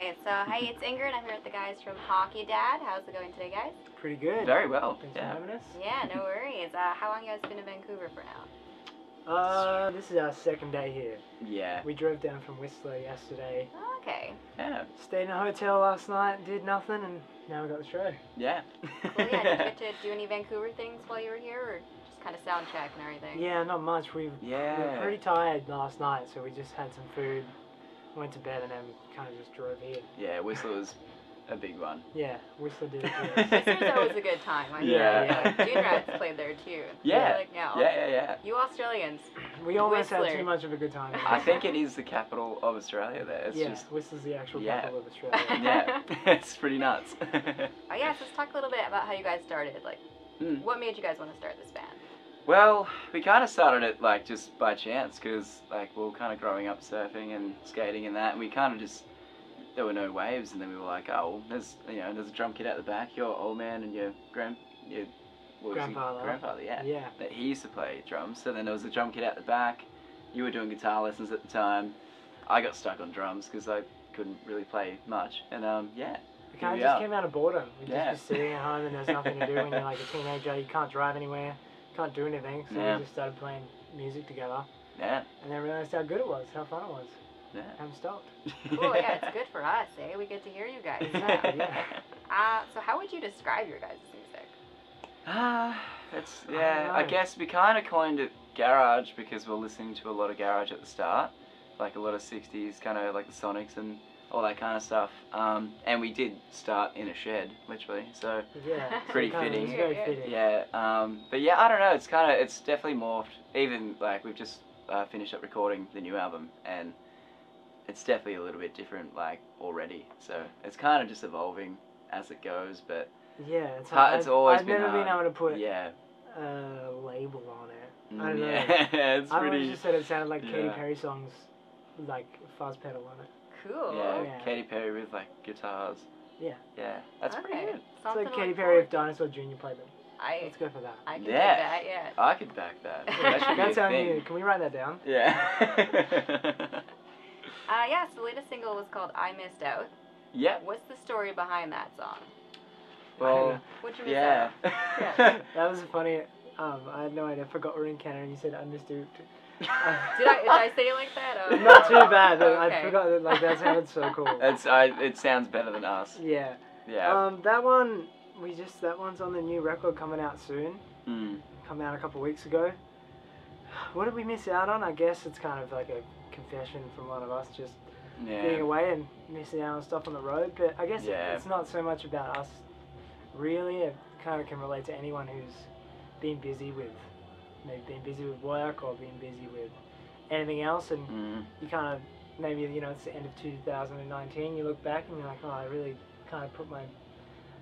Okay, so hey, it's Ingrid. I'm here with the guys from Hockey Dad. How's it going today, guys? Pretty good. Very well. Thanks Yeah. for having us. Yeah, no worries. Uh, how long you guys been in Vancouver for now? Uh, this is our second day here. Yeah. We drove down from Whistler yesterday, Okay. Yeah. stayed in a hotel last night, did nothing, and now we got the show. Yeah. Cool. Yeah. Did you get to do any Vancouver things while you were here, or just kind of sound check and everything? yeah, not much. We, we Yeah. were pretty tired last night, so we just had some food, went to bed, and then kind of just drove here. Yeah, Whistler was a big one. Yeah, Whistler did it for us. Whistler's always a good time. I Yeah, yeah. yeah. Dune Rats played there too. Yeah. Like now. Yeah, yeah, yeah. You Australians. We almost had too much of a good time. I think it is the capital of Australia there. It's yeah, just Whistler's the actual Yeah. capital of Australia. yeah, it's pretty nuts. Oh yeah. So let's talk a little bit about how you guys started. Like, Mm. what made you guys want to start this band? Well, we kind of started it like just by chance because like we were kind of growing up surfing and skating and that, and we kind of just there were no waves, and then we were like, oh, there's you know there's a drum kit at the back, your old man and your grand your? Grandfather. grandfather, yeah, yeah. that he used to play drums. So then there was a drum kit at the back. You were doing guitar lessons at the time. I got stuck on drums because I couldn't really play much, and um yeah, It kind of we just are. came out of boredom. We'd Yeah. just be sitting at home and there's nothing to do when you're like a teenager. You can't drive anywhere, can't do anything. So Yeah. we just started playing music together yeah, and then realized how good it was, how fun it was. yeah. I'm stoked. Cool. Yeah, it's good for us, eh? We get to hear you guys. Exactly, yeah. Uh, so how would you describe your guys' music? Ah, it's yeah. don't I, guess we kind of coined it garage because we're listening to a lot of garage at the start, like a lot of '60s kind of like the Sonics and all that kind of stuff. Um, and we did start in a shed, literally. So Yeah. so Pretty fitting. It's very Yeah, yeah. fitting. yeah. Um, but yeah, I don't know. It's kind of it's definitely morphed. Even like we've just uh, finished up recording the new album and. It's definitely a little bit different, like already. So it's kind of just evolving as it goes, but Yeah, it's, hard- hard. it's always I've been never been able to put yeah, a label on it. I Mm, don't know. yeah, it's I pretty. always just said it sounded like Katy yeah. Perry songs, like fuzz pedal on it. Cool. Yeah, Yeah. Katy Perry with like guitars. Yeah. Yeah, that's okay. pretty good. It's like to Katy Perry if Dinosaur Jr. played them. to. I Let's go for that. I can Yeah. dig that. Yeah. I could back that. That should be That's a how thing. new. Can we write that down? Yeah. Uh, yeah. So the latest single was called "I Missed Out." yeah. What's the story behind that song? Well, What'd you miss yeah. out? That was funny. Um, I had no idea. I forgot we're in Canada. and You said understood. Did I did I say it like that? Oh. Not too bad. Okay. I forgot that. Like that sounded so cool. It's I. It sounds better than us. Yeah. Yeah. Um, that one we just that one's on the new record coming out soon. Mm. Come out a couple weeks ago. What did we miss out on? I guess it's kind of like a confession from one of us, just getting Yeah. away and missing out on stuff on the road. But I guess it- it's not so much about us. Really, it kind of can relate to anyone who's been busy with maybe been busy with work or been busy with anything else, and Mm. you kind of maybe you know it's the end of 2019. You look back and you're like, oh, I really kind of put my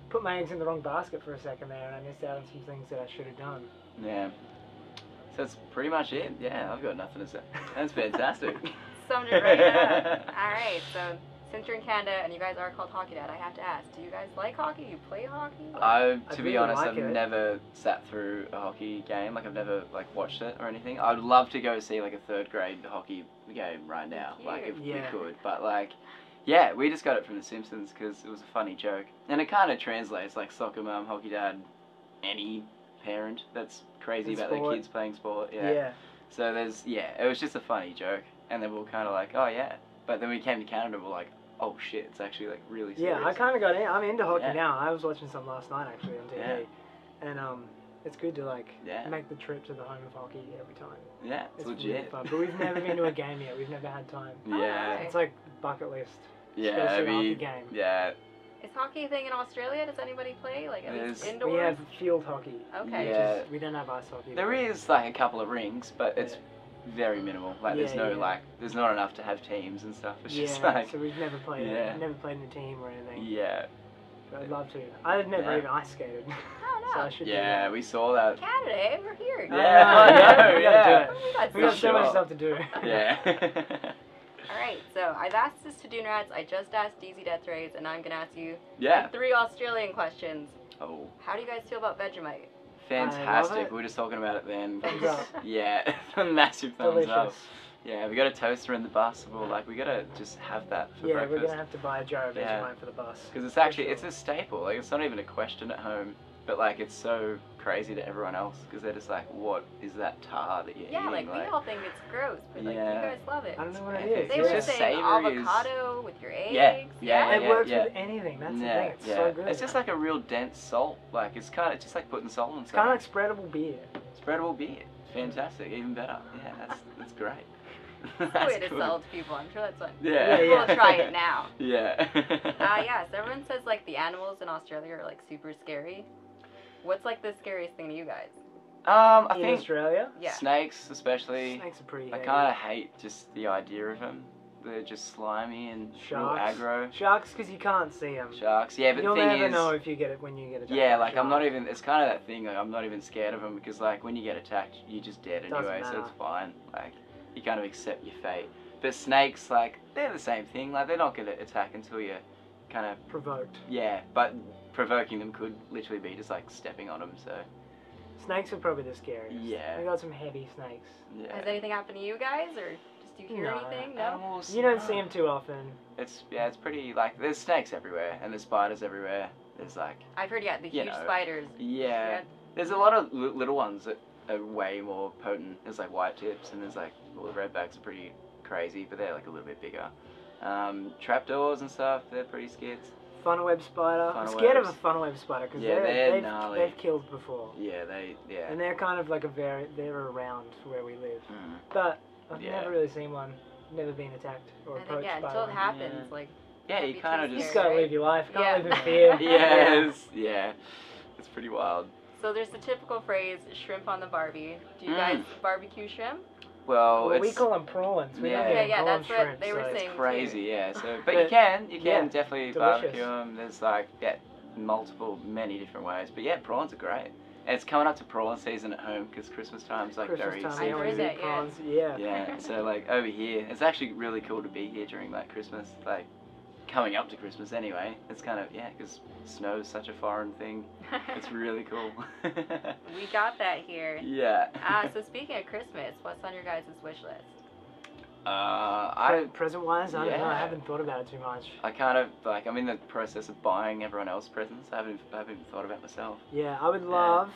put my eggs in the wrong basket for a second there, and I missed out on some things that I should have done. Yeah. So that's pretty much it. Yeah, I've got nothing to say. That's fantastic. Summed it right up. All right. So since you're in Canada and you guys are called Hockey Dad, I have to ask: Do you guys like hockey? You play hockey? I, I to really be honest, like I've it. never sat through a hockey game. Like I've never like watched it or anything. I'd love to go see like a third grade hockey game right now, like if Yeah. we could. But like, yeah, we just got it from The Simpsons because it was a funny joke, and it kind of translates like soccer mom, hockey dad, any parent that's crazy In about sport. their kids playing sport. Yeah. So there's yeah, it was just a funny joke, and then we were kind of like, oh yeah, but then we came to Canada, we're like, oh shit, it's actually like really serious. Yeah, I kind of got in. I'm into hockey Yeah. now. I was watching some last night actually on TV, Yeah. and um, it's good to like Yeah. make the trip to the home of hockey every time. yeah, it's, It's really legit. fun. But we've never been to a game yet. We've never had time. Oh, Yeah, okay. It's like bucket list. yeah, Go see a I hockey mean, game. yeah, Is hockey a thing in Australia? Does anybody play like at least indoors? We have field hockey. Okay. Yeah. Is, we don't have ice hockey. There is like a couple of rings, but it's Yeah. Very minimal. Like there's no yeah. like, there's not enough to have teams and stuff. It's yeah, just like, so we've never played. Yeah. Never played in a team or anything. yeah, But I'd love to. I've never Yeah. even ice skated. Oh so no. I should yeah, do we saw that. Canada, eh? We're here. that. Yeah, I know, I know, we gotta yeah. do it. We got We got stuff so to much stuff to do. Yeah, All right, so I've asked this to Dune Rats. I just asked DZ Deathrays, and I'm gonna ask you yeah. three Australian questions. Oh, How do you guys feel about Vegemite? Fantastic. We were just talking about it then. Yeah, massive thumbs Delicious. up. Yeah, we got a toaster in the bus. We're like, we gotta just have that for breakfast. yeah, we're gonna have to buy a jar of Yeah. Vegemite for the bus. Because it's actually sure. it's a staple. Like it's not even a question at home, but like it's so crazy to everyone else because they're just like, what is that tar that you're eating? Yeah, eating? like, we all think it's gross, but like Yeah. you guys love it. I don't know what it Epic. is. They yeah. were just saying savory is- avocado with your eggs. Yeah, yeah, it works yeah. with anything. That's the yeah, thing. It's yeah. so good. It's just like a real dense salt. Like it's kind of it's just like putting salt on. it's kind of like spreadable beer. Spreadable beer. Fantastic. Even better. Yeah, that's that's great. That's the way to good. sell to people. I'm sure that's fun. Yeah. Yeah, We'll try it now. Yeah. Uh, yeah, so everyone says like the animals in Australia are like super scary. What's like the scariest thing to you guys? Um, I in think Australia, Yeah. snakes, especially. snakes are pretty. I kind of hate just the idea of them. They're just slimy and Sharks. real aggro. Sharks, because you can't see them. Sharks, yeah, but You'll the thing never is, know if you get it when you get attacked. yeah, by a like I'm not even. It's kind of that thing. Like I'm not even scared of them because like when you get attacked, you're just dead Doesn't anyway, so it's fine. Like you kind of accept your fate. But snakes, like they're the same thing. Like they're not gonna attack until you kind of provoked. yeah. But provoking them could literally be just like stepping on them. So Snakes are probably the scariest. Yeah. We got some heavy snakes. yeah. Has anything happened to you guys, or just do you hear No. anything? No. Animals. You don't no. see them too often. It's yeah, it's pretty like there's snakes everywhere and there's spiders everywhere. There's like I've heard yeah, the huge know. spiders. yeah, there's a lot of li- little ones that are way more potent. There's like white tips and there's like well the redbacks are pretty crazy, but they're like a little bit bigger. Um, trapdoors and stuff, they're pretty skits. Funnel web spider. I'm scared webs. of a funnel web spider because Yeah, they're, they're they've, gnarly. they've killed before. Yeah, they yeah. And they're kind of like a very, they're around where we live. Mm. But I've Yeah. never really seen one. Never been attacked or I think approached yeah, by until it one. happens, Yeah. like Yeah, That'd you be kind of You just just gotta live your life. Can't Yeah. live in fear. yes, yeah. It's pretty wild. so. There's the typical phrase "shrimp on the Barbie." Do you Mm. guys barbecue shrimp? Well, Well, it's we call them prawns. We Yeah. Yeah, yeah, call that's them what they were so it's saying. too. crazy, yeah. So, but But- you can, you can yeah, definitely delicious. barbecue them. There's like yeah, multiple, many different ways. But yeah, prawns are great. And it's coming up to prawn season at home because Christmas time's like Christmas very. time, I we heard always that, eat yeah. prawns. Yeah. Yeah, so like over here, it's actually really cool to be here during like Christmas, like coming up to Christmas anyway. It's kind of yeah, because snow is such a foreign thing. It's really cool. we got that here. yeah. Uh, so speaking of Christmas, what's on your guys' wish list? uh, I Present wise, I don't know. I haven't thought about it too much. I kind of like I'm in the process of buying everyone else presents. I haven't I haven't even thought about myself. Yeah, I would Yeah. love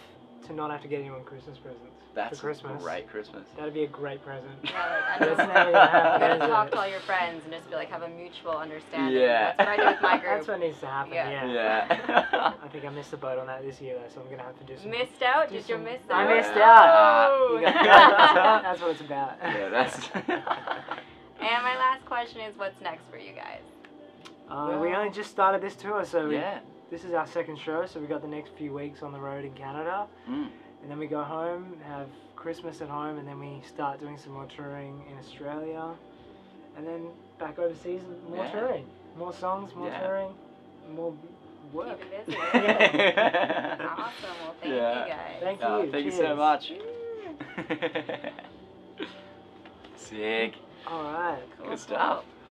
to not have to get anyone Christmas presents. That's for Christmas. Right, Christmas. That'd be a great present. Yeah, like, I That's know. never gonna happen, You gotta is talk to all your friends and just be like, have a mutual understanding. Yeah. That's what I do with my group. That's what needs to happen. Yeah. Yeah. Yeah. I think I missed the boat on that this year though, so I'm gonna have to do some. Missed out? do Did you some- miss I missed out. Oh. Got- that's what it's about. yeah, that's. and my last question is, what's next for you guys? Uh, we only just started this tour, so we, yeah. this is our second show. So we got the next few weeks on the road in Canada, Mm. And then we go home, have Christmas at home, and then we start doing some more touring in Australia, and then back overseas, more Yeah. touring, more songs, more Yeah. touring, more work. Keep it busy. awesome. Well, thank Yeah. you guys. Thank Oh, you. thank you so much. Sick. All right. Cool, Good stuff. cool.